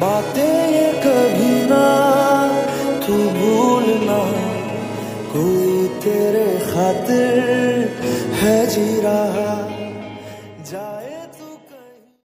बातें कभी ना तू भूलना कोई तेरे खातिर है जी रहा जाए तो